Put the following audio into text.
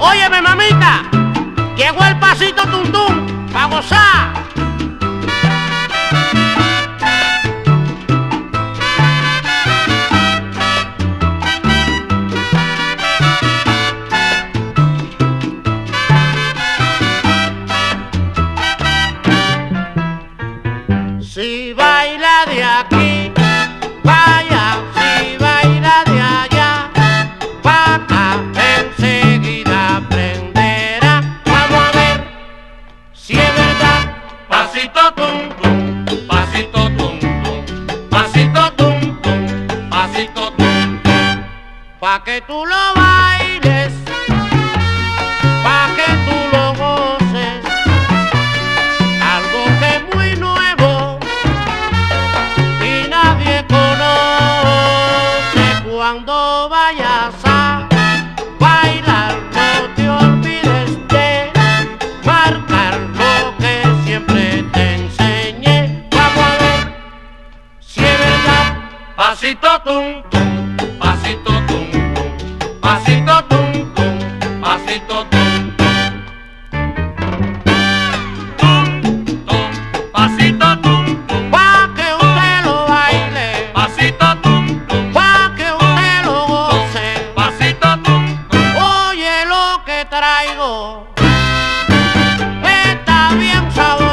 Óyeme, mamita, llegó el pasito tuntum para gozar. Si va que tú lo bailes, pa' que tú lo goces, algo que es muy nuevo y nadie conoce. Cuando vayas a bailar, no te olvides de marcar lo que siempre te enseñé, vamos a ver si pasito tum tum pasito tum tum, pasito tum tum, tum tum, pasito tum tum, pa que usted lo baile, pasito tum tum, pa que usted lo goce, pasito tum tum, oye lo que traigo, está bien sabroso.